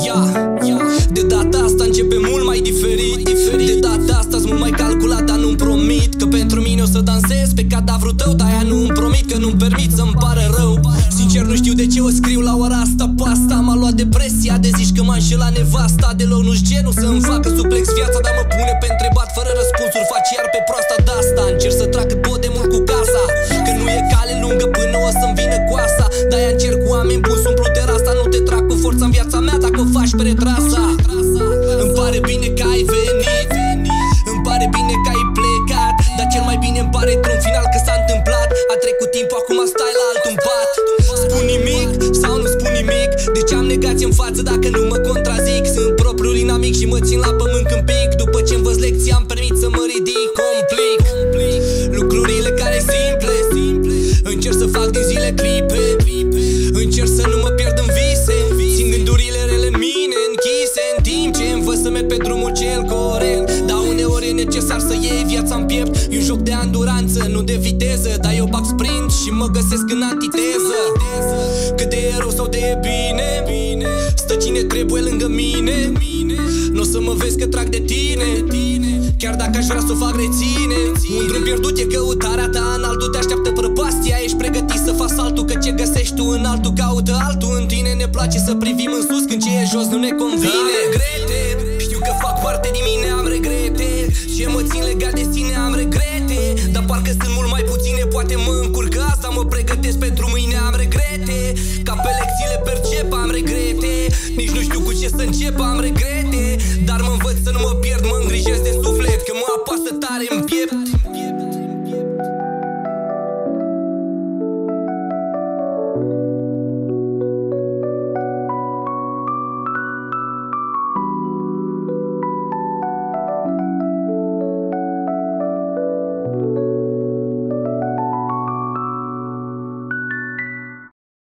De data asta începe mult mai diferit, diferit. De data asta sunt mult mai calculat, dar nu-mi promit Că pentru mine o să dansez pe cadavru tău Dar aia nu-mi promit că nu-mi permit să-mi pare rău. Sincer nu știu de ce o scriu la ora asta pasta M-a luat depresia de zici că m-am la nevasta. Deloc nu-și genul să-mi facă suplex viața Dar mă pune pe întrebat fără răspunsuri. Faci iar pe proasta de asta. Încerc bine că ai venit. Îmi pare bine că ai plecat Dar cel mai bine îmi pare într-un final că s-a întâmplat. A trecut timpul, acum stai la altul pat. Spun nimic sau nu spun nimic. De ce am negație în față dacă nu mă contrazic? Sunt propriul inamic și mă țin la pământ când pic merg pe drumul cel corect. Dar uneori e necesar să iei viața în piept. E un joc de anduranță, nu de viteză. Dar eu bag sprint și mă găsesc în antiteză. Cât de e rău sau de e bine Stă cine trebuie lângă mine. Nu o să mă vezi că trag de tine. Chiar dacă aș vrea să o fac reține. Un drum pierdut e căutarea ta În altul te așteaptă prăpastia. Ești pregătit să faci saltul Că ce găsești tu în altul caută altul. În tine ne place să privim în sus Când ce e jos nu ne convine. Am regrete, dar parcă sunt mult mai puține Poate mă încurc asta, mă pregătesc pentru mâine Am regrete, ca pe lecțiile percep Am regrete, nici nu știu cu ce să încep Am regrete, dar mă învăț să nu mă pierd